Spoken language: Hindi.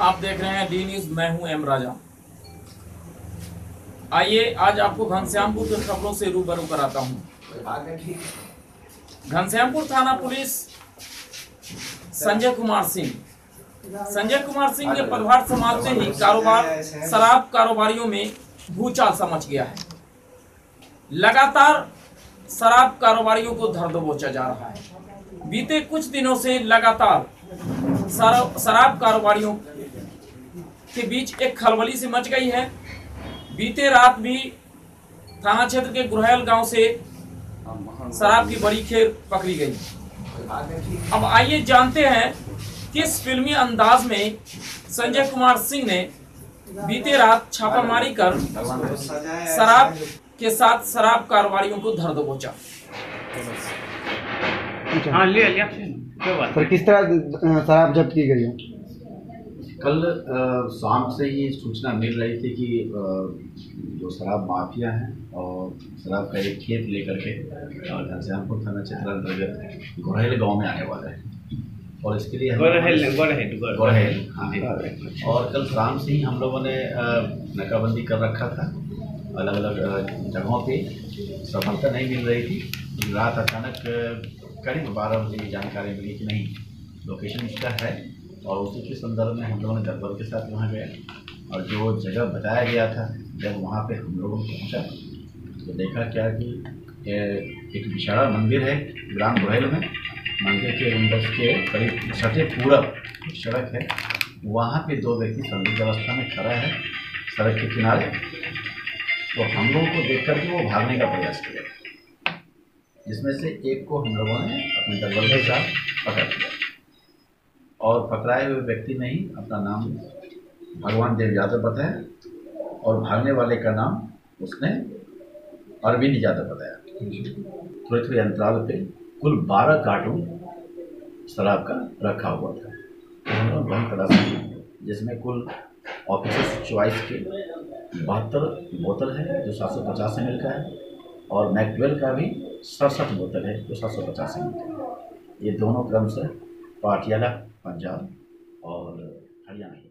आप देख रहे हैं डी न्यूज़, मैं हूँ एम राजा। आइए, आज आपको घनश्यामपुर की खबरों से रूबरू कराता हूँ। घनश्यामपुर थाना पुलिस, संजय कुमार सिंह। संजय कुमार सिंह के पदभार संभालते ही कारोबार, शराब कारोबारियों में भूचाल समझ गया है। लगातार शराब कारोबारियों को धर दबोचा जा रहा है। बीते कुछ दिनों से लगातार शराब कारोबारियों के बीच एक खलबली से मच गई है। बीते रात भी थाना क्षेत्र के गुरहेल गाँव से शराब की बड़ी खेर पकड़ी गई। अब आइए जानते हैं किस फिल्मी अंदाज में संजय कुमार सिंह ने बीते रात छापामारी कर शराब के साथ शराब कारोबारियों को धर दबोचा हाँ लिया लिया। कोई किस तरह शराब जब्त की गई है? कल शाम से ही सूचना मिल रही थी कि जो शराब माफिया हैं और शराब का एक खेत लेकर के घनश्यामपुर थाना क्षेत्र अंतर्गत गोरहेल गाँव में आने वाला है। और इसके लिए हम- गोरहेल गोरहेल गोरहेल। गोरहेल हाँ और कल शाम से ही हम लोगों ने नाकाबंदी कर रखा था अलग अलग जगहों पे। सफलता नहीं मिल रही थी। रात अचानक करीब बारह बजे जानकारी मिली कि नहीं लोकेशन इसका है। और उसी के संदर्भ में हम लोगों ने दलबल के साथ वहाँ गए और जो जगह बताया गया था, जब वहाँ पे हम लोगों को पहुँचा तो देखा क्या कि एक विशाला मंदिर है ग्राम गोहेल में। मंदिर के अंदर के करीब सटे पूरब सड़क है। वहाँ पे दो व्यक्ति संदिग्ध अवस्था में खड़ा है सड़क के किनारे। तो हम लोगों को देख करके वो भागने का प्रयास किया। जिसमें से एक को हम लोगों ने अपने दलबल के साथ पकड़ लिया। और पकड़ाए हुए व्यक्ति ने ही अपना नाम भगवान देव यादव बताया और भागने वाले का नाम उसने अरविंद यादव बताया। थोड़े अंतराल पे कुल बारह कार्टून शराब का रखा हुआ था। वही तलाश जिसमें कुल ऑफिसर्स चॉइस के बहत्तर बोतल है, जो सात सौ पचास एम का है, और मैकवेल का भी सड़सठ बोतल है, जो सात सौ पचास एम का है। ये दोनों क्रम से पाटियाला पंजाब और हरियाणा।